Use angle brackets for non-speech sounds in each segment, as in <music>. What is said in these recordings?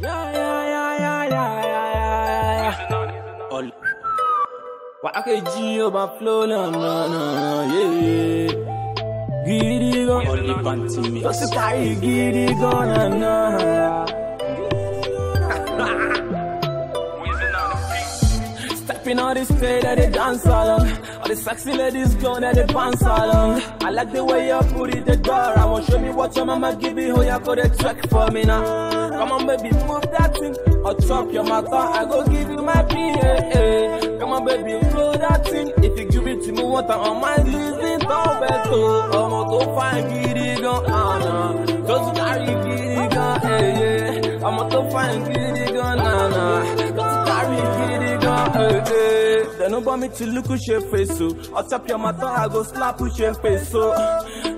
Yeah, yeah, yeah, yeah, yeah, yeah, yeah. All. Why can't you my flow? No, no, no, yeah, yeah. Giddy go, only panty me. Just to carry giddy go, na na. <laughs> Stepping on the stage at the dance along. All the sexy ladies going at the dance along. I like the way you put it the door. I want show me what your mama give me. How you go the track for me now. Come on, baby, move that thing. Or chop your mouth, I go give you my PA. Come on, baby, blow that thing. If you give it to me, what on my losing don't bet to. I'm to find giddy They don't want me to look at your face, so I'll tap your mouth, I go slap with your face, so.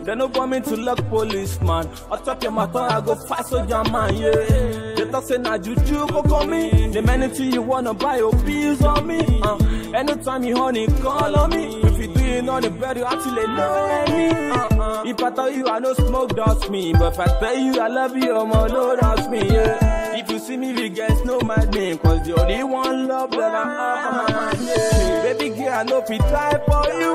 They don't want me to look policeman. I'll tap your mouth, I go fight soldier man, yeah. They talk say na juju go call me. The thing you wanna buy your bills on me. Uh, anytime you honey call on me. If you do it on the bed, you actually love me. Uh, uh. If I tell you I no smoke, that's me. But if I tell you I love you, I'm no, that's me. Yeah. If you see me, you guys know my name. Cause you're the one love that I have. Yeah. Baby girl, I know fit die for you.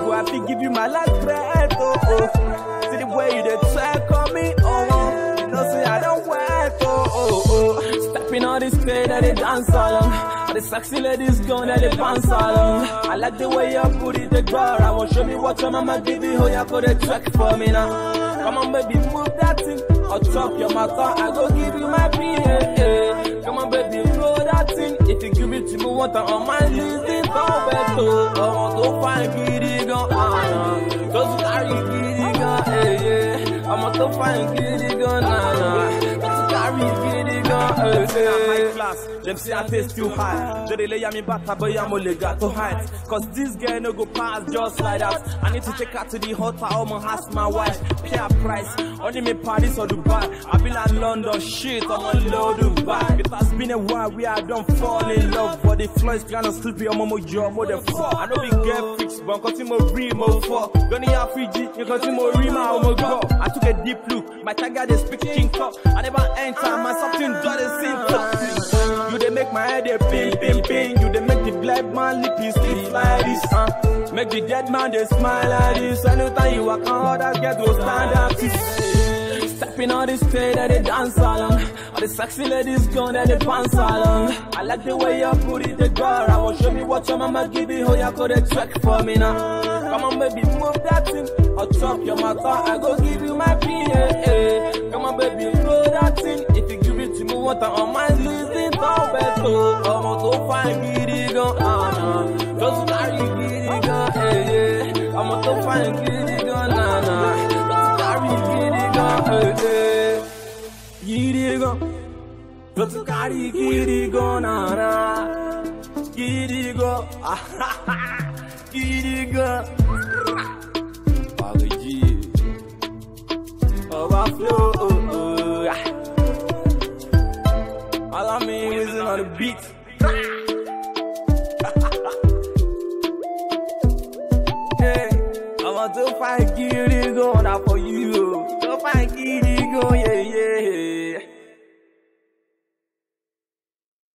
Go have to give you my last breath. Oh, oh. See the way you dey check on me. Oh, oh. You know, say I don't wait. Oh, oh, oh. Stepping on this stage at the dance along. All the sexy ladies going at the dance along. I like the way you put it the door. I want show me what your mama give you. Oh, How you go the track for me now. Come on, baby, move that thing. Or chop your mouth, I go give you my PA. Come on, baby, blow that thing. If you give it to me, what on my losing don't bet to. I want to find giddy gun, ah. Just carry giddy gun, eh, yeah. I want to find giddy gun, nah, Eh, eh. Them say I taste too high. Dey lay me back, but I'm only got to height. Cause this girl no go pass just like that. I need to take her to the hotel, I'ma ask my wife. Pure price, only me Paris or Dubai. I been at London, shit, I'm on low Dubai. It has been a while, we I don't fall in love. But the floor is kinda sleepy, I'm on my job, more than fuck. I know we get fixed, but I'm cutting my real more fuck. Gonna have Fiji, you cutting my real, my go. I took a deep look, my tiger they speak king cup. I never enter, my something got a simple. You they make my head a ping, ping, ping. You they make the black man lippy sleep like this, uh. Make the dead man they smile like this. Anytime you walk on, other get will stand up. Stepping on the stage at the dance along. All the sexy ladies going at the dance along. I like the way you put it the door. I want show me what your mama give you. How you go the track for me now. Come on, baby, move that thing. Or chop your mouth, I go give you my PA. What on my losing don't bet to. I'm to find gidi gan, ah, nah. Just carry gidi gan, eh, yeah. I'm to find gidi gan, nah, nah. Just carry gidi gan, eh, eh. Gidi gan. Just carry gidi gan, nah, nah. Gidi gan, <laughs> ah, I mean is on the beat. Hey, I want to fight you, go on,